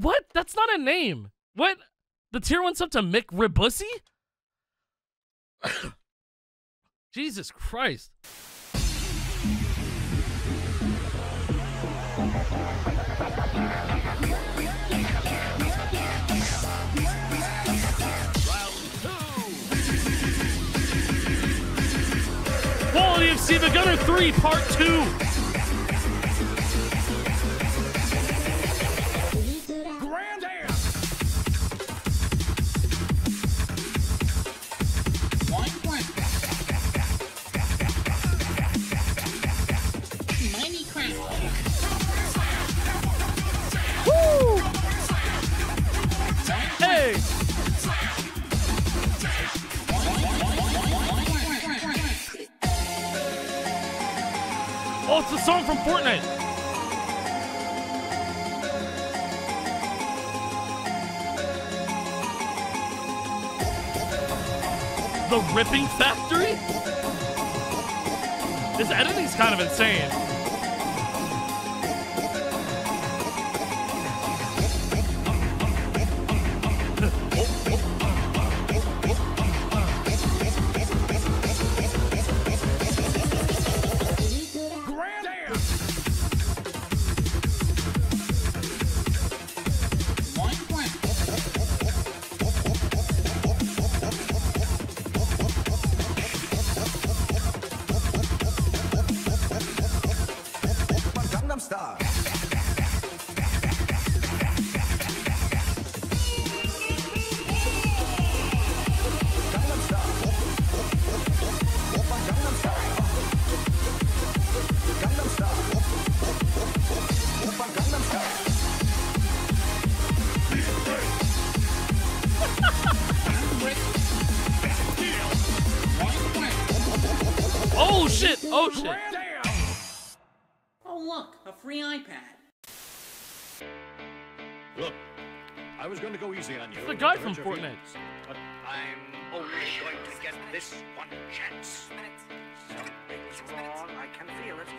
What? That's not a name. What? The tier one's up to Mick Ribussy? Jesus Christ. Quality of Siivagunner 3, Part 2. Oh, it's the song from Fortnite. The Ripping Factory? This editing's kind of insane.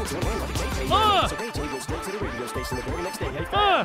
Uh. Uh.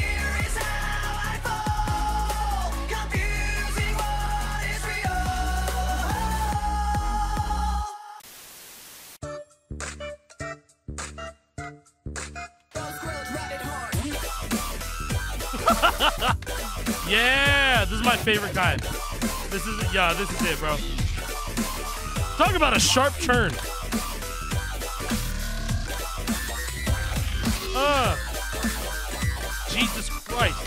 my favorite kind. This is yeah, this is it, bro. Talk about a sharp turn. Uh, Jesus Christ.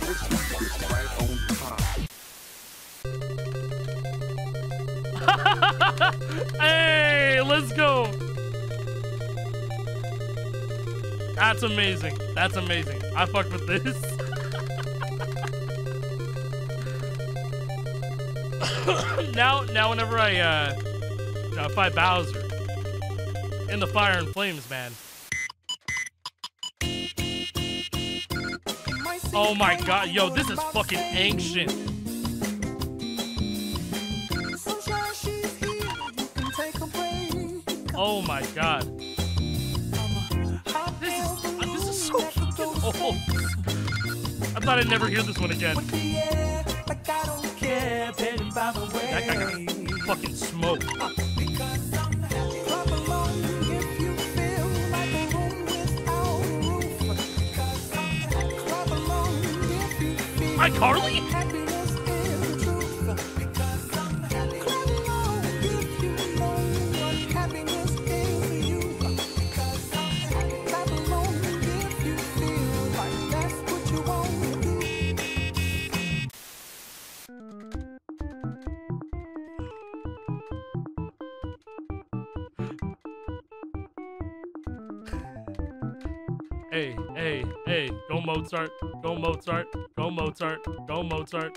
hey, let's go. That's amazing. That's amazing. I fucked with this. now, now, whenever I uh, uh, fight Bowser in the Fire and Flames, man. Oh my god, yo, this is fucking ancient. Oh my god. This is, this is so fucking old. I thought I'd never hear this one again. That guy got fucking smoked. Hi, Carly. Hey, hey, hey, go Mozart, go Mozart, go Mozart, go Mozart.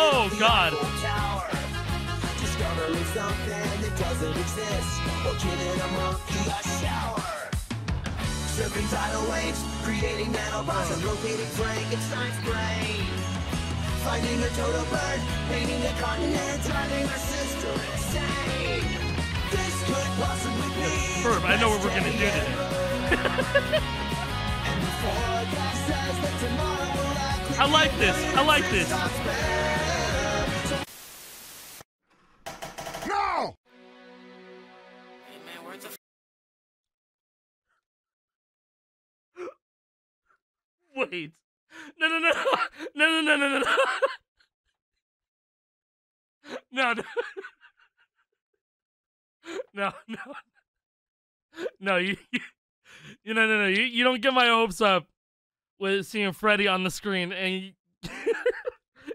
Oh, God. Surfing tidal waves, creating nanobots, and rotating Frankenstein's brain. Finding a total bird, painting a continent, driving sister insane. This could possibly be. Ferb, I know what we're gonna do day today. I like this. I like this. No! Hey man, where the Wait. No, no, no. No, no, no, no, no. No, no. No, no. No, you, you, you no, no, no. You, you don't get my hopes up with seeing Freddy on the screen and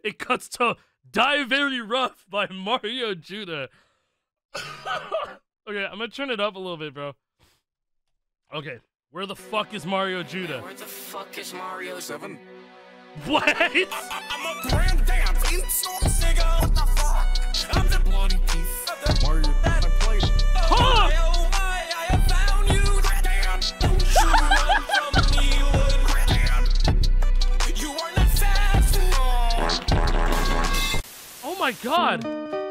it cuts to Die Very Rough by Mario Judah. okay, I'm gonna turn it up a little bit, bro. Okay, where the fuck is Mario Judah? Where the fuck is Mario 7? What? I'm a my god.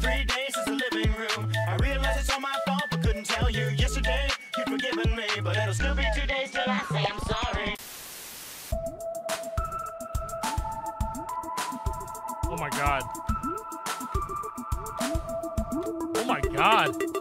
Three days since the living room. I realize it's all my fault, but couldn't tell you. Yesterday you'd forgiven me, but it'll still be two days till I say I'm sorry. Oh my god. Oh my god.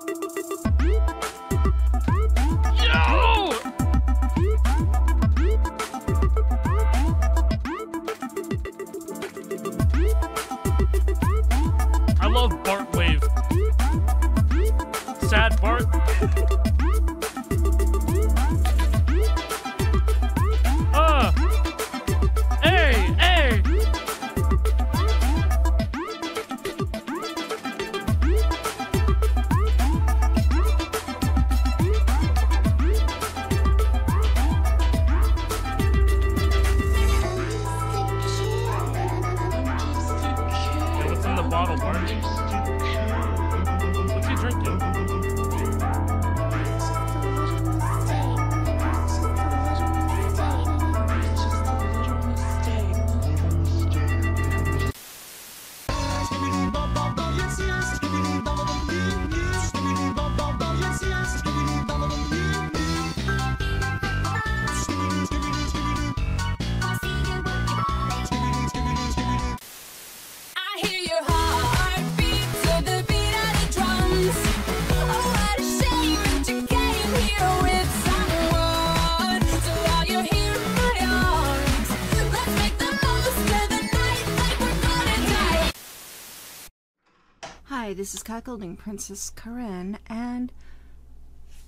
This is Cuckolding Princess Corinne, and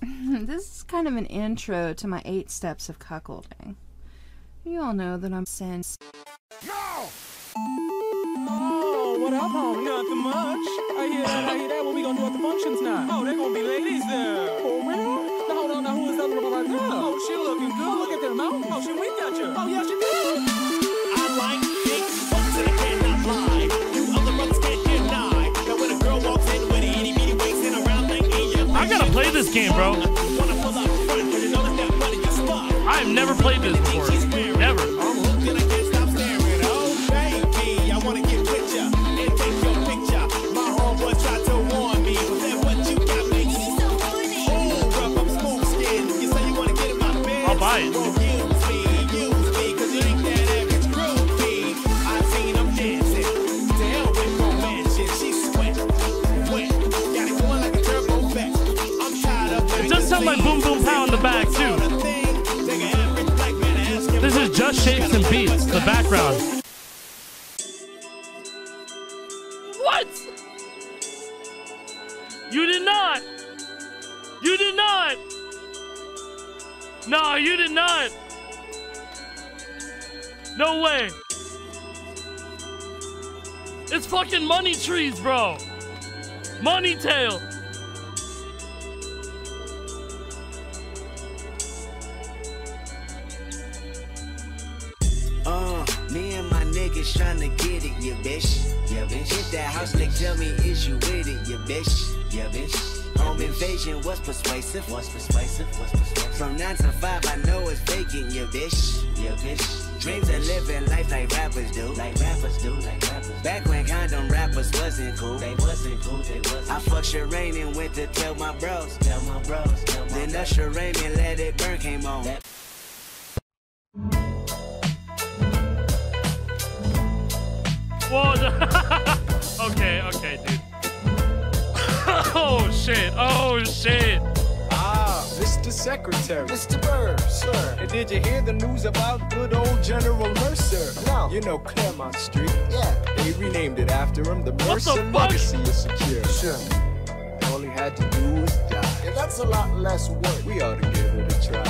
this is kind of an intro to my eight steps of cuckolding. You all know that I'm since. Oh, what up, home? Nothing much. I hear that. I hear that. What we gonna do at the functions now? Oh, they're gonna be ladies there. Oh, really? Now, hold on. Now, who is that little right there? Oh, she looking good. Look at them now. Oh, she winked at you. Oh, yeah, she did. I like play this game, bro. wanna pull up front, but you notice that butt in your spot. I have never played this before. Background. What? You did not. You did not. No, you did not. No way. It's fucking money trees, bro. Money tail. Bitch. Yeah, bitch. Hit that house, nigga, tell me is you with it, Yeah, bitch. Yeah, bitch. Home invasion was persuasive. Was persuasive. Was persuasive. From nine to five, I know it's vacant, you bitch. Yeah, bitch. Dreams of living life like rappers do. Like rappers do. Like rappers. Back when condom rappers wasn't cool. They wasn't cool. They wasn't. I fucked Sherane and went to tell my bros. Tell my bros. Tell my then Usher Raymond let it burn came on. Whoa. Okay, okay, dude. oh shit. Oh shit. Ah, Mr. Secretary. Mr. Burr, sir. And did you hear the news about good old General Mercer? No. You know Claremont Street? Yeah. They renamed it after him. The the Mercer fuck? legacy is secure. Sure. All he had to do was die. That's a lot less work. We ought to give it a try.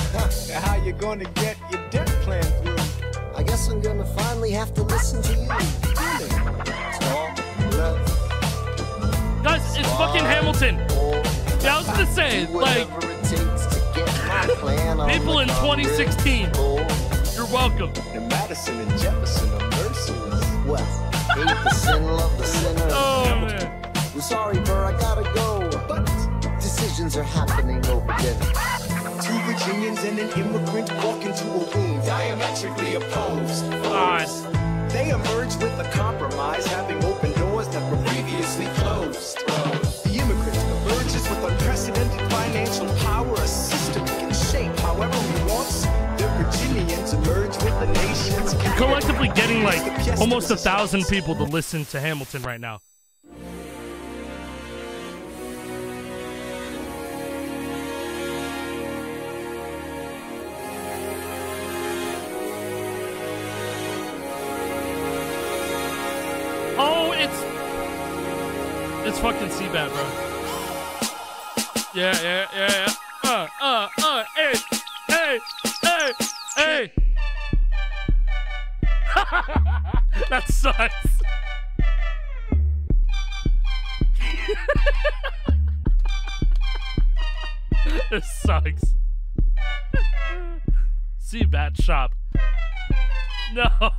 Now how you gonna get your dip plan through? I guess I'm gonna finally have to listen to you. Talk, love, Guys, it's fucking Hamilton. Yeah, I was gonna say, like, whatever it takes to get my plan on people in 2016, pole. you're welcome. And Madison and Jefferson are merciless. Well, hate the sin, love the sinner. Oh, man. I'm sorry, Burr, I gotta go. But decisions are happening over dinner. Two Virginians and an immigrant walk into a room diametrically opposed. God. They emerge with a compromise, having opened doors that were previously closed. The immigrant emerges with unprecedented financial power, a system he can shape however he wants. The Virginians emerge with the nation's Collectively getting like almost a thousand people to listen to Hamilton right now. Oh, it's it's fucking Seabat, bro. Yeah, yeah, yeah, yeah. Uh, uh, uh, hey, hey, hey, hey. that sucks. this sucks. Seabat shop. No.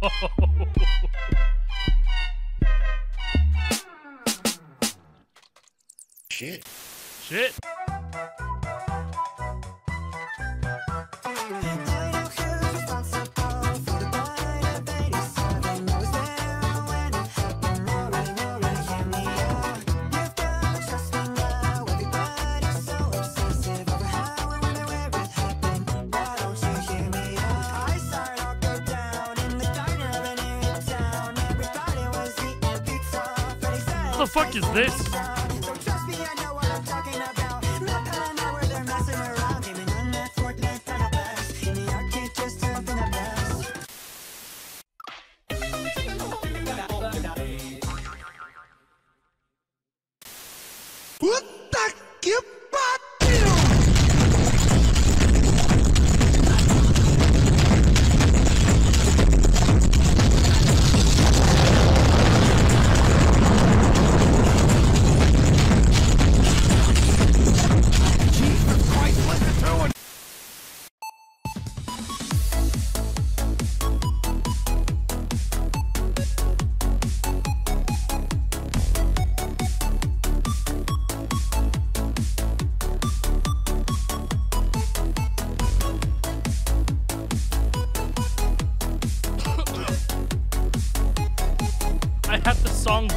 Shit. Shit. What the fuck is this?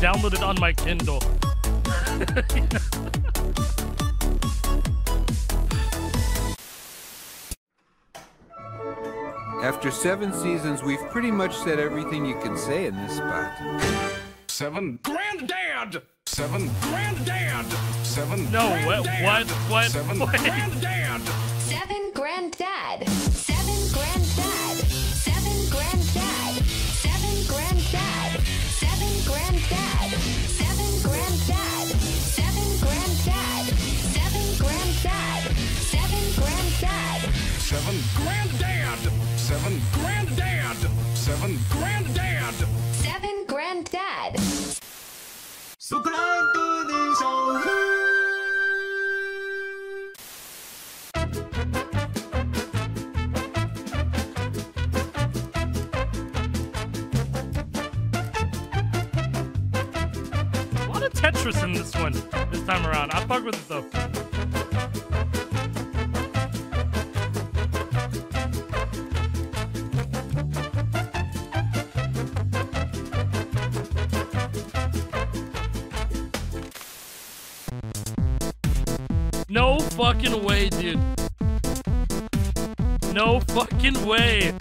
The song downloaded on my Kindle. After seven seasons, we've pretty much said everything you can say in this spot. Seven granddad. Seven granddad. Seven. No, what- granddad. what- what- Seven wait. granddad. Tetris in this one this time around. I fuck with it though. Dude. No fucking way.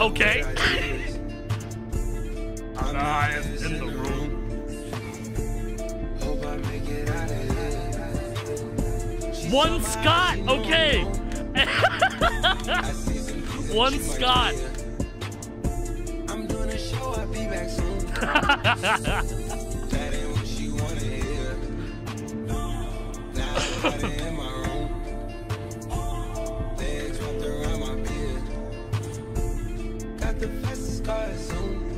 Okay. Eyes in the room. One Scott. Okay. One Scott. I'm doing a show, I'll be back soon. that ain't what she wanna hear. Now I'm in my fastest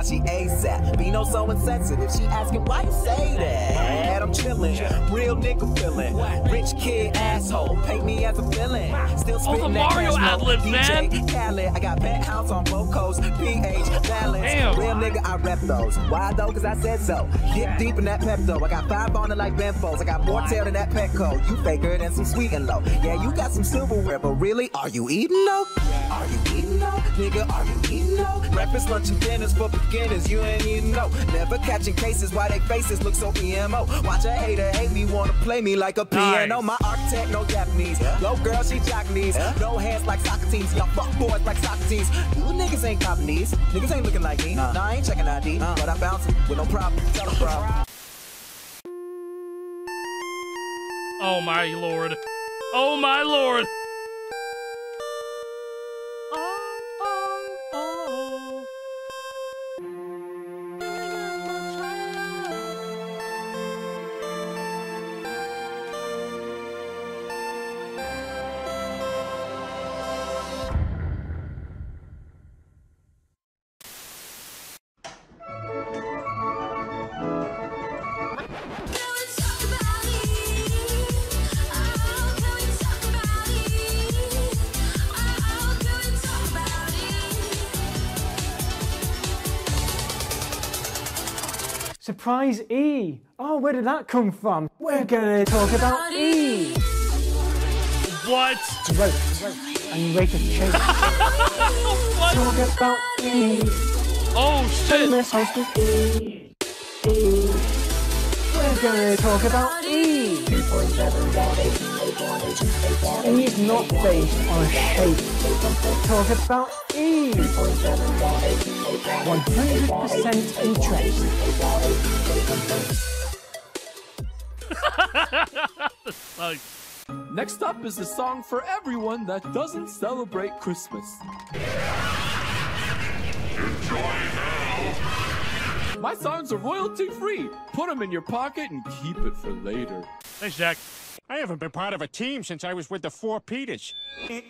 now she ASAP. Bino so insensitive, she asking why you say that. I'm chillin', real nigga feelin'. Rich kid asshole, paint me as a villain. Still Oh, the Mario flow. ad-libs, man. Khaled, I got penthouse on both coasts. PH balance, Damn. real nigga, I rep those. Why though? Cause I said so. Get deep in that Pepto. I got five on it like Benfos. I got more tail than that Petco. You faker than some sweet and low. Yeah, you got some silverware, but really, are you eating though? Are you eating though? Nigga, are you eating though? Breakfast, lunch, and dinners for beginners. You ain't eating though. Never catching cases why they faces look so emo. Watch a hater hate me, wanna play me like a piano. Nice. My architect, no Japanese. Low girl, she Japanese. No hands like Socrates. Y'all fuck boys like Socrates. You niggas ain't copping these. Niggas ain't looking like me. Nah, I ain't checking ID, but I bounce it with no problem. Tell them, bro. Oh my lord. Oh my lord. Surprise E. Oh, where did that come from? We're gonna talk about E. What? It's right, it's right. I'm ready to change. Talk about me. Oh shit! Famous host with E. E. We're gonna talk about E. E is not based on shape. Talk about E. 100% interest. Next up is the song for everyone that doesn't celebrate Christmas. My songs are royalty free. Put them in your pocket and keep it for later. Thanks, Jack. I haven't been part of a team since I was with the Four Peters. The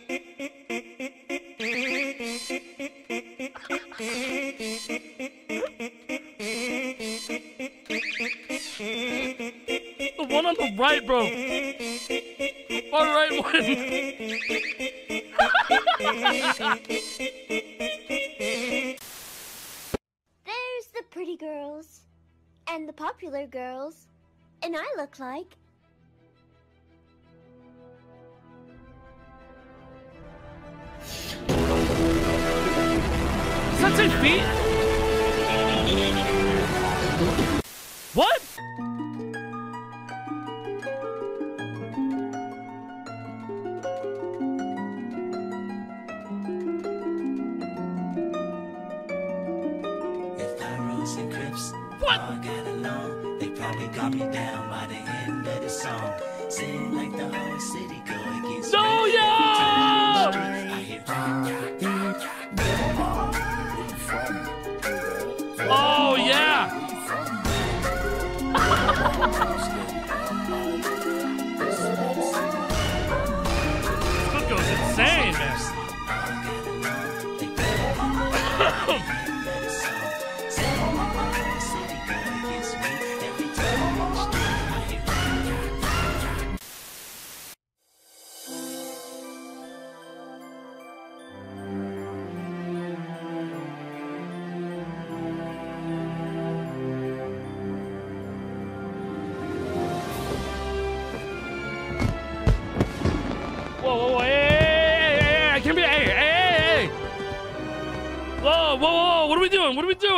one on the right, bro. All right one. There's the pretty girls and the popular girls, and I look like. 比。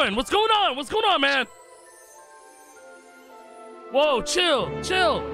Doing? What's going on? What's going on, man? Whoa, chill, chill.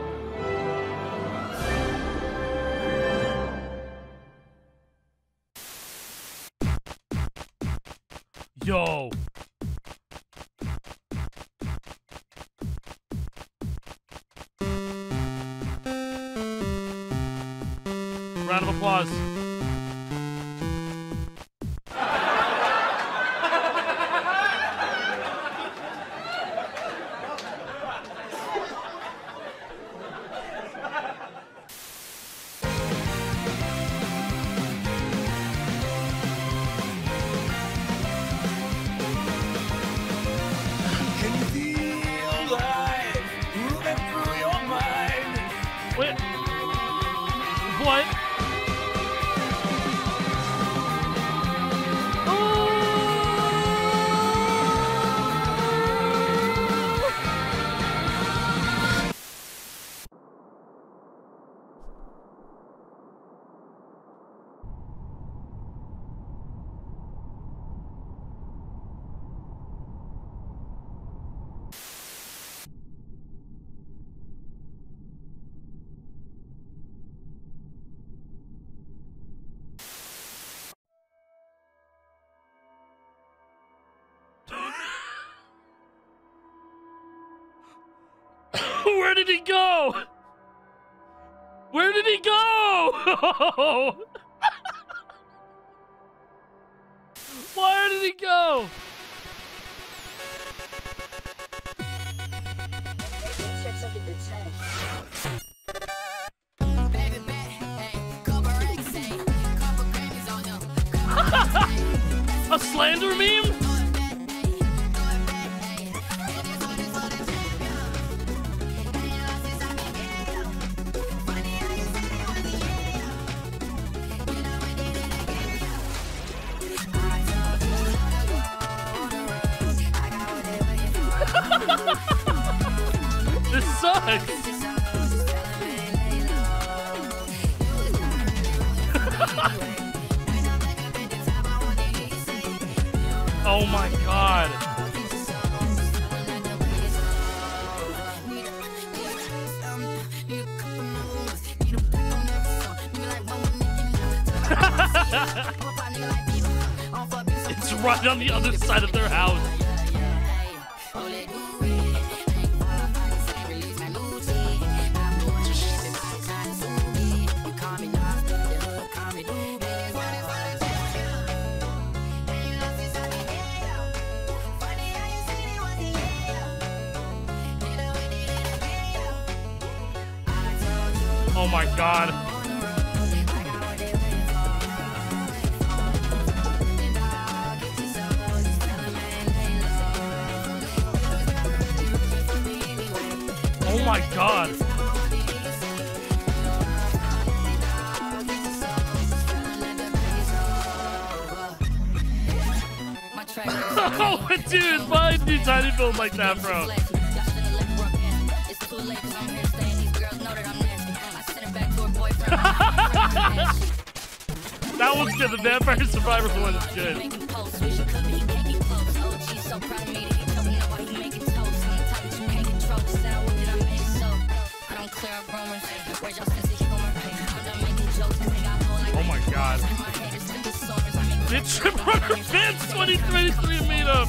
Did he go? Where did he go? Where did he go? A slander meme? Oh my god. Oh my god. oh, dude, it's behind you, Tiny Build like that, bro. That one's good. The Vampire Survivors one is good. Oh my god. Did Trip Runner fans 2023 meetup?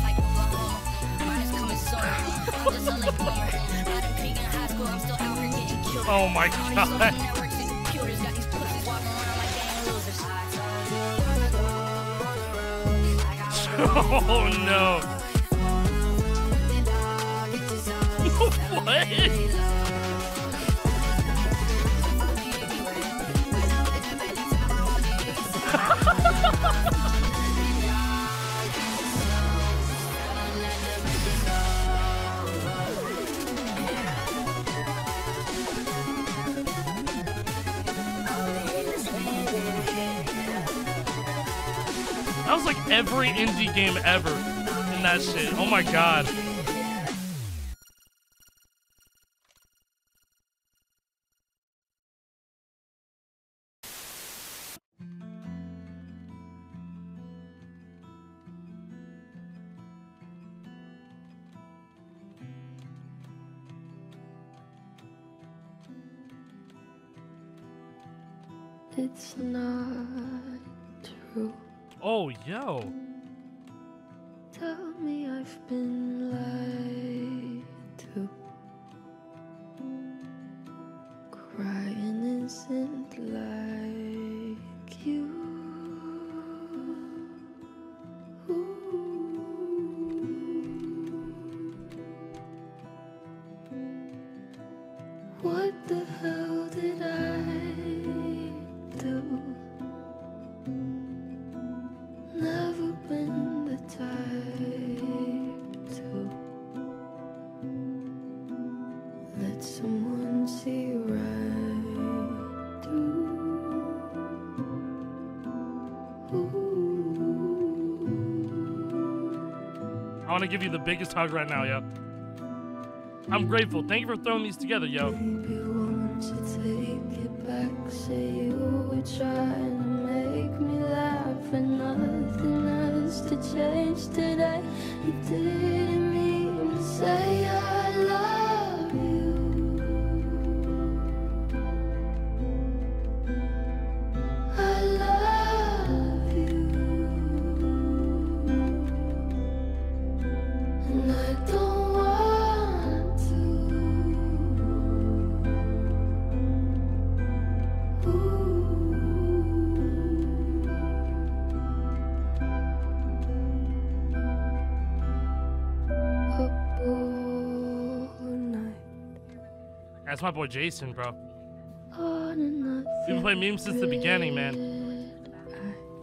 oh my god. Oh no. what? That was like every indie game ever in that shit. Oh my god. Oh, want to give you the biggest hug right now, yo. I'm grateful. Thank you for throwing these together, yo. That's my boy Jason, bro. We've been playing memes since the beginning, man.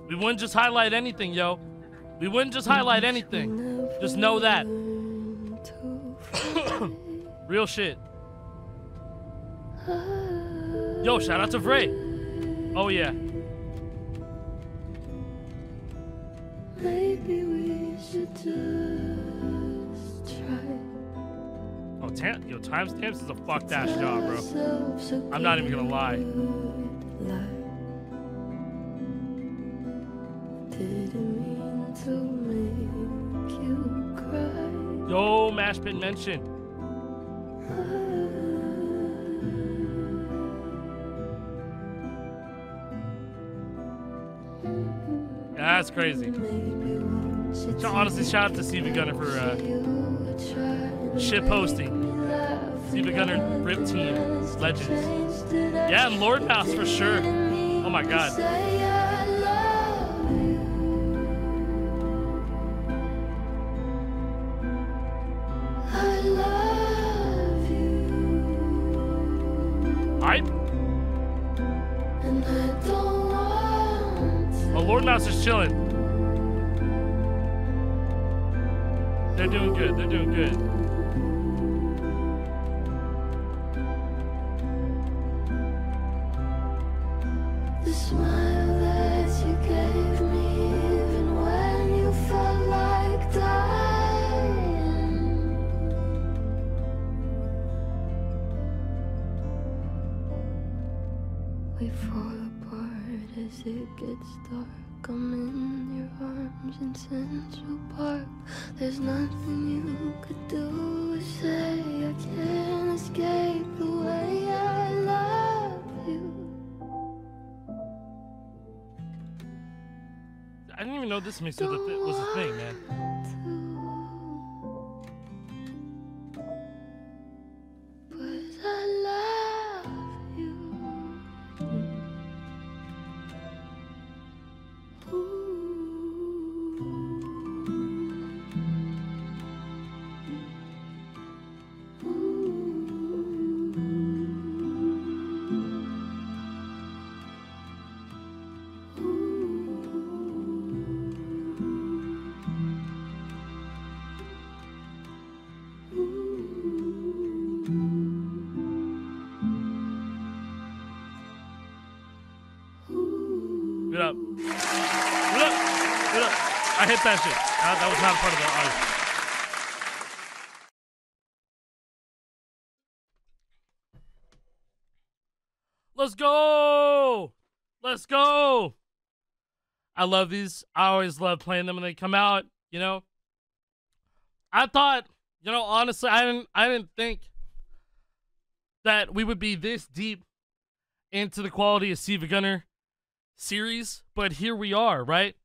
We wouldn't just highlight anything, yo. We wouldn't just highlight anything. Just know that. Real shit. Yo, shout out to Frey. Oh yeah. Maybe we should just try. Oh, tam- yo, timestamps is a fucked ass job, bro. I'm not even gonna lie. Didn't mean to make Yo, Mash Pit that's crazy. So honestly, shout out to Siivagunner for uh, shit posting. Siivagunner, Rip Team, Legends. Yeah, and Lord Mouse for sure. Oh my god. Is chilling. They're doing good. They're doing good. There's nothing you could do or say. I can't escape the way I love you. I didn't even know this music was a was a thing, man. That. Uh, that, that was not part of the audio. Let's go. Let's go. I love these. I always love playing them when they come out, you know. I thought, you know, honestly, I didn't I didn't think that we would be this deep into the quality of Siivagunner series, but here we are, right?